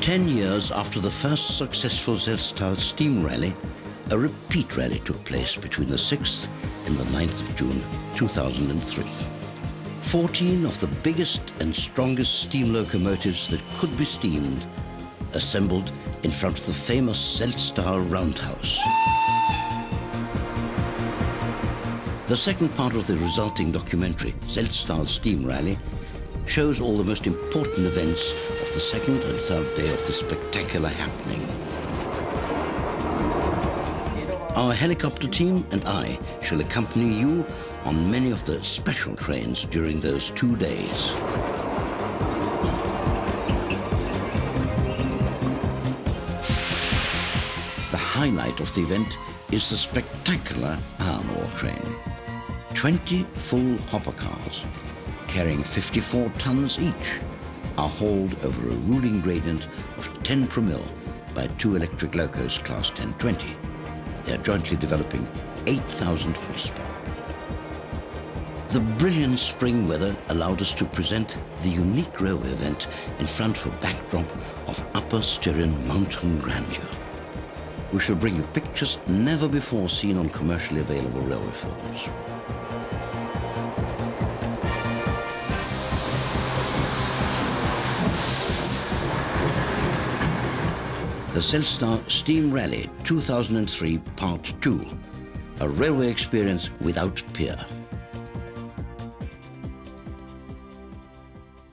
Ten years after the first successful Seltzthal steam rally, a repeat rally took place between the 6th and the 9th of June 2003. 14 of the biggest and strongest steam locomotives that could be steamed assembled in front of the famous Seltzthal Roundhouse. The second part of the resulting documentary, Seltzthal Steam Rally, shows all the most important events of the second and third day of the spectacular happening. Our helicopter team and I shall accompany you on many of the special trains during those two days. The highlight of the event is the spectacular ore train. 20 full hopper cars, carrying 54 tons each, are hauled over a ruling gradient of 10 per mil by two electric locos class 1020. They are jointly developing 8,000 horsepower. The brilliant spring weather allowed us to present the unique railway event in front of a backdrop of Upper Styrian mountain grandeur. We shall bring you pictures never before seen on commercially available railway films. The Seltzthal Steam Rally 2003 Part 2, a railway experience without peer.